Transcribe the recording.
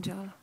angel.